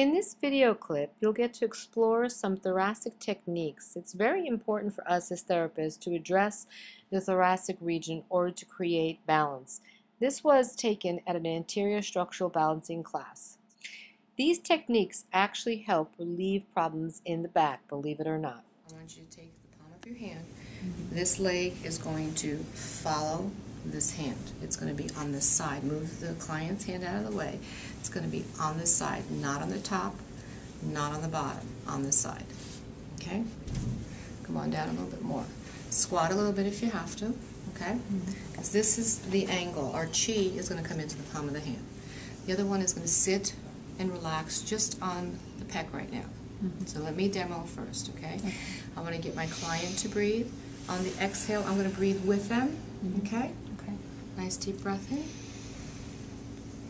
In this video clip, you'll get to explore some thoracic techniques. It's very important for us as therapists to address the thoracic region in order to create balance. This was taken at an anterior structural balancing class. These techniques actually help relieve problems in the back, believe it or not. I want you to take the palm of your hand. This leg is going to follow this hand. It's going to be on this side. Move the client's hand out of the way. It's going to be on this side, not on the top, not on the bottom, on this side. Okay? Come on down a little bit more. Squat a little bit if you have to, okay? Mm-hmm. Because this is the angle. Our chi is going to come into the palm of the hand. The other one is going to sit and relax just on the pec right now. Mm-hmm. So let me demo first, okay? I want to get my client to breathe. On the exhale, I'm going to breathe with them, mm-hmm. okay? Nice deep breath in.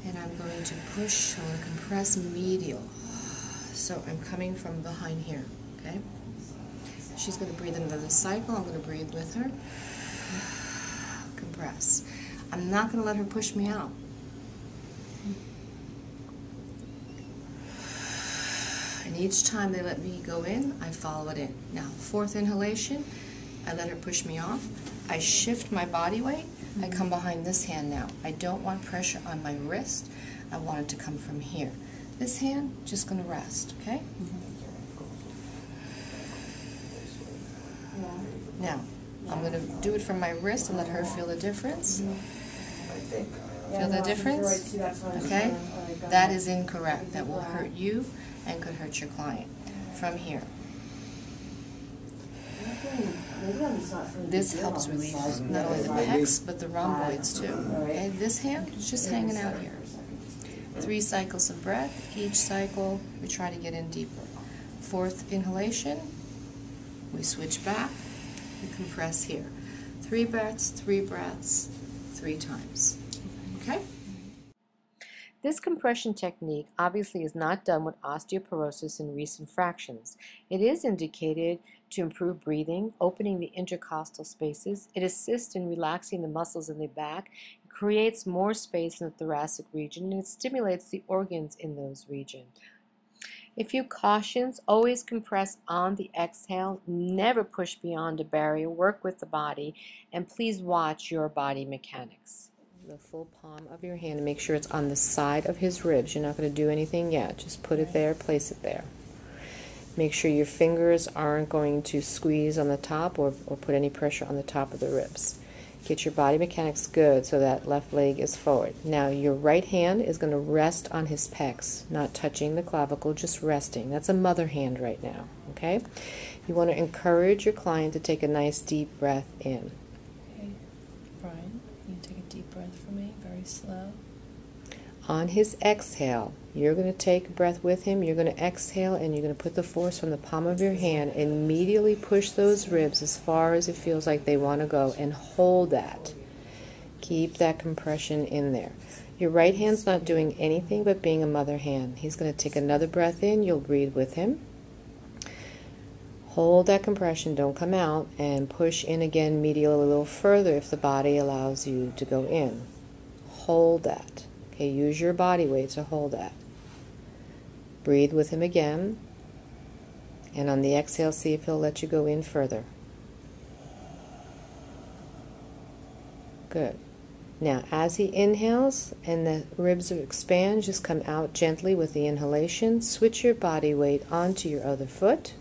And I'm going to push, to compress medial. So I'm coming from behind here, okay? She's going to breathe another cycle. I'm going to breathe with her. Compress. I'm not going to let her push me out. And each time they let me go in, I follow it in. Now, fourth inhalation, I let her push me off. I shift my body weight. I mm-hmm. come behind this hand now. I don't want pressure on my wrist. I want it to come from here. This hand, just going to rest, okay? Mm-hmm. Now, I'm going to do it from my wrist and let her feel the difference. Mm-hmm. Feel the difference? Okay? That is incorrect. That will hurt you and could hurt your client. From here. This helps relieve not only the pecs, but the rhomboids too. Okay, this hand is just hanging out here. Three cycles of breath. Each cycle, we try to get in deeper. Fourth inhalation, we switch back, we compress here. Three breaths, three breaths, three times. Okay? This compression technique obviously is not done with osteoporosis and recent fractions. It is indicated to improve breathing, opening the intercostal spaces. It assists in relaxing the muscles in the back. It creates more space in the thoracic region and it stimulates the organs in those regions. A few cautions, always compress on the exhale, never push beyond a barrier, work with the body, and please watch your body mechanics the full palm of your hand and make sure it's on the side of his ribs. You're not going to do anything yet. Just put it there, place it there. Make sure your fingers aren't going to squeeze on the top or, or put any pressure on the top of the ribs. Get your body mechanics good so that left leg is forward. Now your right hand is going to rest on his pecs, not touching the clavicle, just resting. That's a mother hand right now, okay? You want to encourage your client to take a nice deep breath in. Slow. On his exhale, you're going to take a breath with him. You're going to exhale and you're going to put the force from the palm of your hand immediately push those ribs as far as it feels like they want to go and hold that. Keep that compression in there. Your right hand's not doing anything but being a mother hand. He's going to take another breath in. You'll breathe with him. Hold that compression, don't come out, and push in again medially a little further if the body allows you to go in hold that. Okay, use your body weight to hold that. Breathe with him again. And on the exhale, see if he'll let you go in further. Good. Now, as he inhales and the ribs expand, just come out gently with the inhalation. Switch your body weight onto your other foot.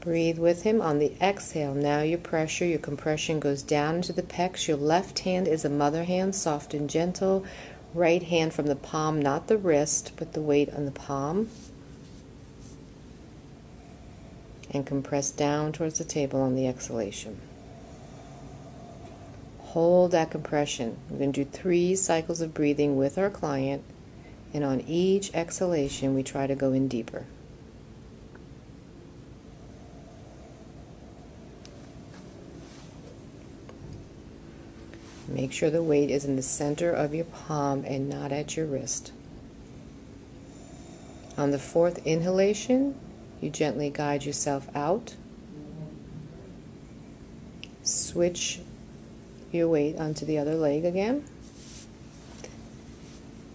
Breathe with him on the exhale. Now your pressure, your compression goes down into the pecs. Your left hand is a mother hand, soft and gentle. Right hand from the palm, not the wrist, but the weight on the palm. And compress down towards the table on the exhalation. Hold that compression. We're going to do three cycles of breathing with our client. And on each exhalation, we try to go in deeper. Make sure the weight is in the center of your palm and not at your wrist. On the fourth inhalation, you gently guide yourself out. Switch your weight onto the other leg again.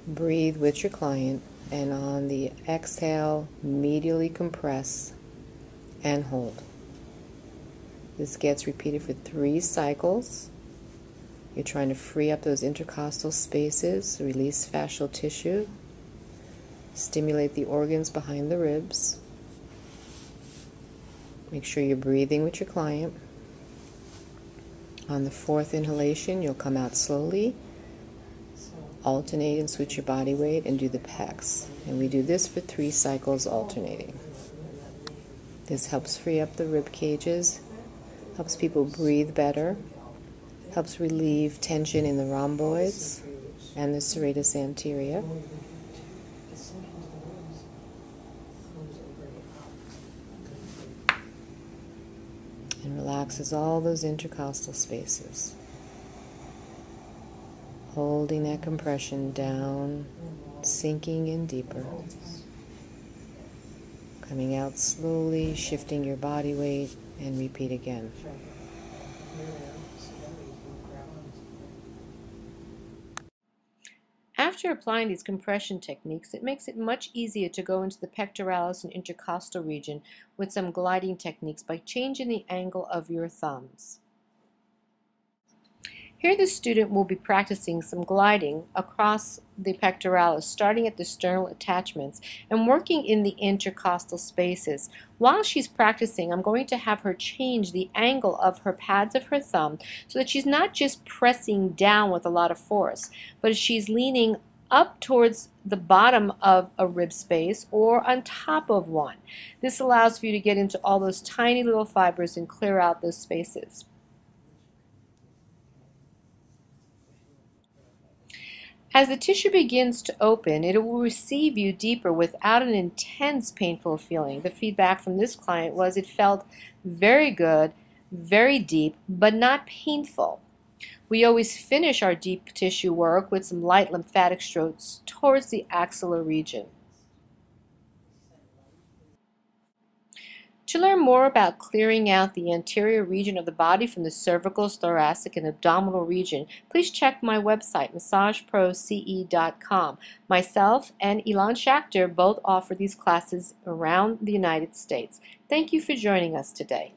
Breathe with your client And on the exhale, medially compress and hold. This gets repeated for three cycles. You're trying to free up those intercostal spaces, release fascial tissue, stimulate the organs behind the ribs. Make sure you're breathing with your client. On the fourth inhalation, you'll come out slowly, alternate and switch your body weight, and do the pecs. And we do this for three cycles alternating. This helps free up the rib cages, helps people breathe better, helps relieve tension in the rhomboids and the serratus anterior. And relaxes all those intercostal spaces. Holding that compression down, sinking in deeper. Coming out slowly, shifting your body weight, and repeat again. After applying these compression techniques, it makes it much easier to go into the pectoralis and intercostal region with some gliding techniques by changing the angle of your thumbs. Here the student will be practicing some gliding across the pectoralis, starting at the sternal attachments and working in the intercostal spaces. While she's practicing, I'm going to have her change the angle of her pads of her thumb so that she's not just pressing down with a lot of force, but she's leaning up towards the bottom of a rib space or on top of one. This allows for you to get into all those tiny little fibers and clear out those spaces. As the tissue begins to open, it will receive you deeper without an intense painful feeling. The feedback from this client was it felt very good, very deep, but not painful. We always finish our deep tissue work with some light lymphatic strokes towards the axillary region. To learn more about clearing out the anterior region of the body from the cervical, thoracic, and abdominal region, please check my website, massageproce.com. Myself and Elon Schachter both offer these classes around the United States. Thank you for joining us today.